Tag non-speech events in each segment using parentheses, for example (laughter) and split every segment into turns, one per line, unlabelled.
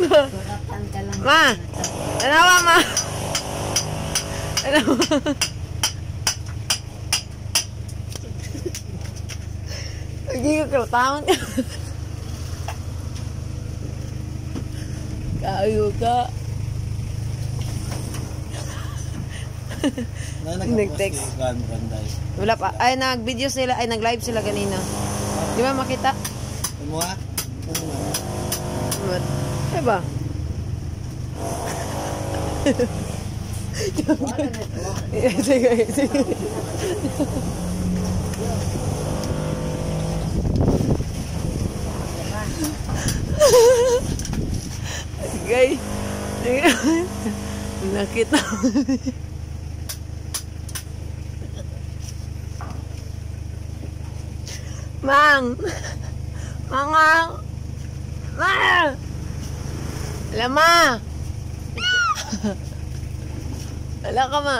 Suratan ka lang.
Ma! Ma! Tanawa. Hindi ko kautangan ka. Kayo ka. Nag-text. Wala pa. Ay, nag-video sila. Ay, nag-live sila kanina. Di ba makita?
Ano ha?
What? Ay ba? sige, sige. Guys, nakita Mang! Mga! Ma! (laughs) Lama! Wala ka ma.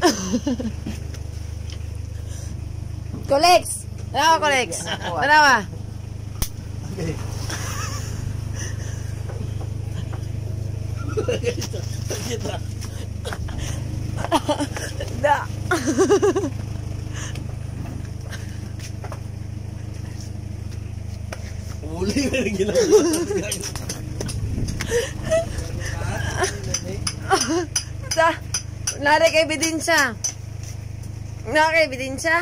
(laughs) Colex! Wala ka, Colex? Wala ka?
Okay. (laughs)
Da.
Uli na rin ginagawa.
Da. Nari kay ebidensya. Nari kay ebidensya?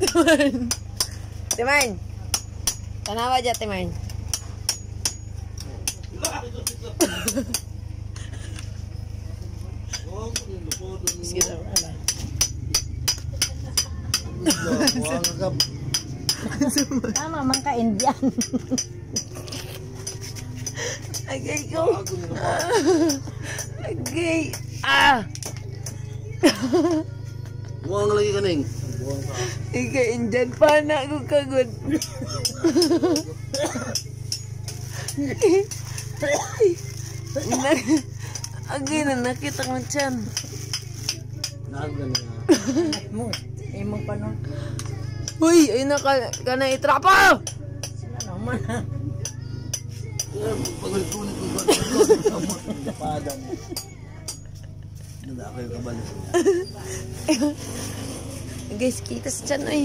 Timan. Timan. Tanawa dyan, Timan. Sige, wala.
Tama man ka Indian.
Agay ko. Agay. Ah.
Buwang lagi kaning.
Ika Indian pa na ako kagod. Agay na nakita ko tiyan.
Naga na.
mo. Imo pa no.
Uy, ay na ka, ka na itrapa!
Sila naman.
Pagulikulit ko ba? Padang. Nada ako yung kabalo.
Guys, kita sa tiyan oy.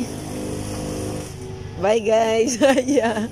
Bye guys. (laughs) Yeah.